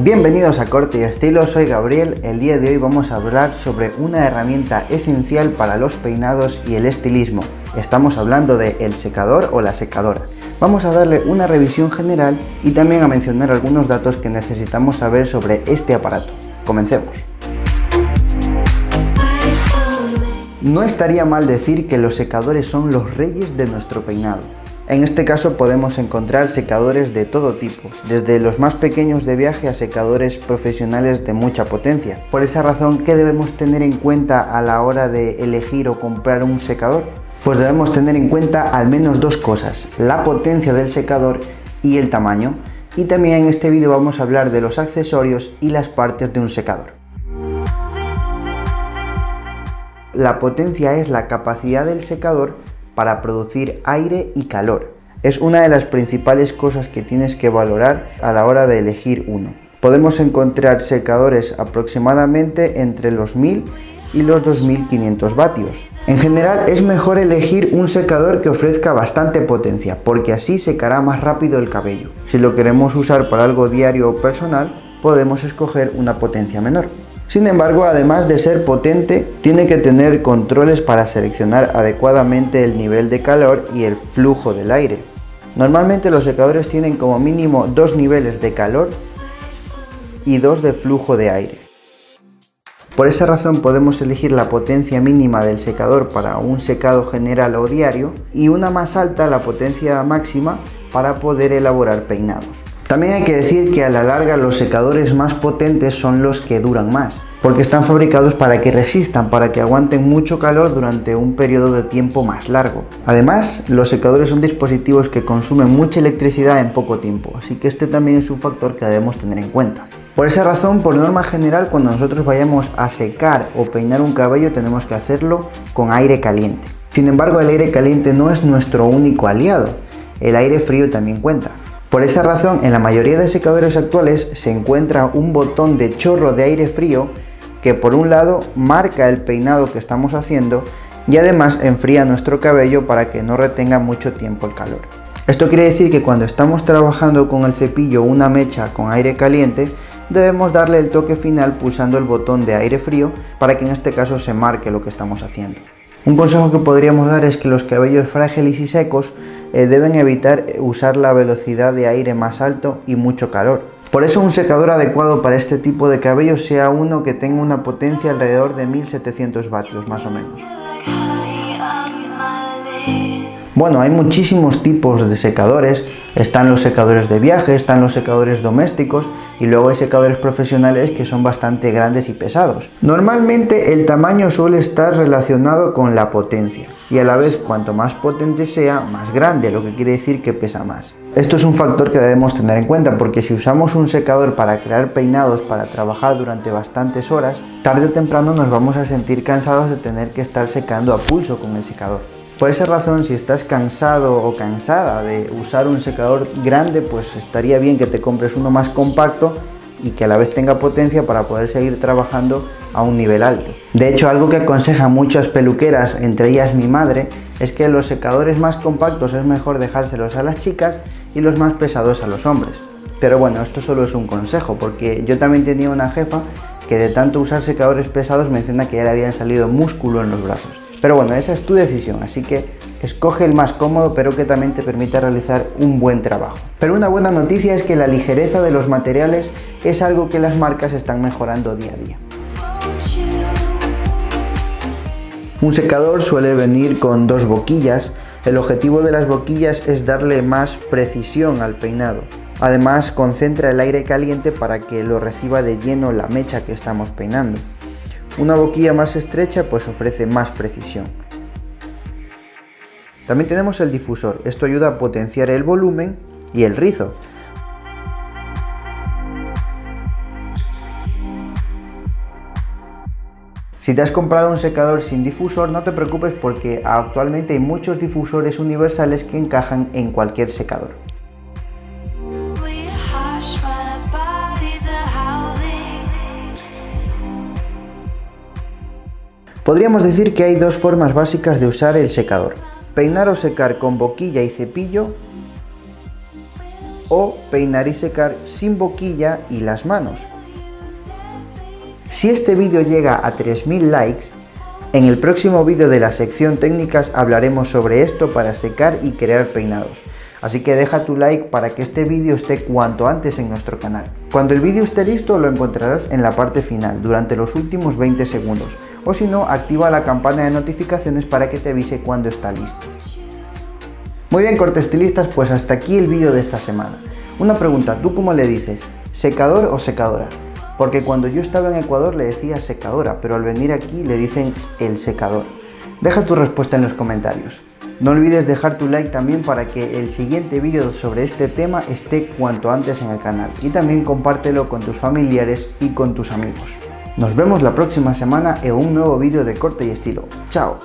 Bienvenidos a Corte y Estilo, soy Gabriel. El día de hoy vamos a hablar sobre una herramienta esencial para los peinados y el estilismo. Estamos hablando de el secador o la secadora. Vamos a darle una revisión general y también a mencionar algunos datos que necesitamos saber sobre este aparato. Comencemos. No estaría mal decir que los secadores son los reyes de nuestro peinado. En este caso podemos encontrar secadores de todo tipo, desde los más pequeños de viaje a secadores profesionales de mucha potencia. Por esa razón, ¿qué debemos tener en cuenta a la hora de elegir o comprar un secador? Pues debemos tener en cuenta al menos dos cosas, la potencia del secador y el tamaño. Y también en este vídeo vamos a hablar de los accesorios y las partes de un secador. La potencia es la capacidad del secador para producir aire y calor. Es una de las principales cosas que tienes que valorar a la hora de elegir uno. Podemos encontrar secadores aproximadamente entre los 1000 y los 2500 vatios. En general es mejor elegir un secador que ofrezca bastante potencia porque así secará más rápido el cabello. Si lo queremos usar para algo diario o personal podemos escoger una potencia menor. Sin embargo, además de ser potente, tiene que tener controles para seleccionar adecuadamente el nivel de calor y el flujo del aire. Normalmente los secadores tienen como mínimo dos niveles de calor y dos de flujo de aire. Por esa razón podemos elegir la potencia mínima del secador para un secado general o diario y una más alta la potencia máxima para poder elaborar peinados. También hay que decir que a la larga los secadores más potentes son los que duran más, porque están fabricados para que resistan, para que aguanten mucho calor durante un periodo de tiempo más largo. Además, los secadores son dispositivos que consumen mucha electricidad en poco tiempo, así que este también es un factor que debemos tener en cuenta. Por esa razón, por norma general, cuando nosotros vayamos a secar o peinar un cabello tenemos que hacerlo con aire caliente. Sin embargo, el aire caliente no es nuestro único aliado, el aire frío también cuenta. Por esa razón, en la mayoría de secadores actuales se encuentra un botón de chorro de aire frío que por un lado marca el peinado que estamos haciendo y además enfría nuestro cabello para que no retenga mucho tiempo el calor. Esto quiere decir que cuando estamos trabajando con el cepillo una mecha con aire caliente, debemos darle el toque final pulsando el botón de aire frío para que en este caso se marque lo que estamos haciendo. Un consejo que podríamos dar es que los cabellos frágiles y secos eh, deben evitar usar la velocidad de aire más alto y mucho calor. Por eso un secador adecuado para este tipo de cabello sea uno que tenga una potencia alrededor de 1700 vatios más o menos. Bueno, hay muchísimos tipos de secadores. Están los secadores de viaje, están los secadores domésticos y luego hay secadores profesionales que son bastante grandes y pesados. Normalmente el tamaño suele estar relacionado con la potencia y a la vez cuanto más potente sea, más grande, lo que quiere decir que pesa más. Esto es un factor que debemos tener en cuenta porque si usamos un secador para crear peinados, para trabajar durante bastantes horas, tarde o temprano nos vamos a sentir cansados de tener que estar secando a pulso con el secador. Por esa razón, si estás cansado o cansada de usar un secador grande, pues estaría bien que te compres uno más compacto y que a la vez tenga potencia para poder seguir trabajando a un nivel alto. De hecho, algo que aconseja muchas peluqueras, entre ellas mi madre, es que los secadores más compactos es mejor dejárselos a las chicas y los más pesados a los hombres. Pero bueno, esto solo es un consejo, porque yo también tenía una jefa que de tanto usar secadores pesados menciona que ya le habían salido músculo en los brazos. Pero bueno, esa es tu decisión, así que escoge el más cómodo pero que también te permita realizar un buen trabajo. Pero una buena noticia es que la ligereza de los materiales es algo que las marcas están mejorando día a día. Un secador suele venir con dos boquillas. El objetivo de las boquillas es darle más precisión al peinado. Además concentra el aire caliente para que lo reciba de lleno la mecha que estamos peinando. Una boquilla más estrecha pues ofrece más precisión. También tenemos el difusor, esto ayuda a potenciar el volumen y el rizo. Si te has comprado un secador sin difusor, no te preocupes porque actualmente hay muchos difusores universales que encajan en cualquier secador. Podríamos decir que hay dos formas básicas de usar el secador. Peinar o secar con boquilla y cepillo o peinar y secar sin boquilla y las manos. Si este vídeo llega a 3000 likes, en el próximo vídeo de la sección técnicas hablaremos sobre esto para secar y crear peinados. Así que deja tu like para que este vídeo esté cuanto antes en nuestro canal. Cuando el vídeo esté listo lo encontrarás en la parte final, durante los últimos 20 segundos. O si no, activa la campana de notificaciones para que te avise cuando está listo. Muy bien, cortestilistas, pues hasta aquí el vídeo de esta semana. Una pregunta, ¿tú cómo le dices? ¿Secador o secadora? Porque cuando yo estaba en Ecuador le decía secadora, pero al venir aquí le dicen el secador. Deja tu respuesta en los comentarios. No olvides dejar tu like también para que el siguiente vídeo sobre este tema esté cuanto antes en el canal y también compártelo con tus familiares y con tus amigos. Nos vemos la próxima semana en un nuevo vídeo de corte y estilo. ¡Chao!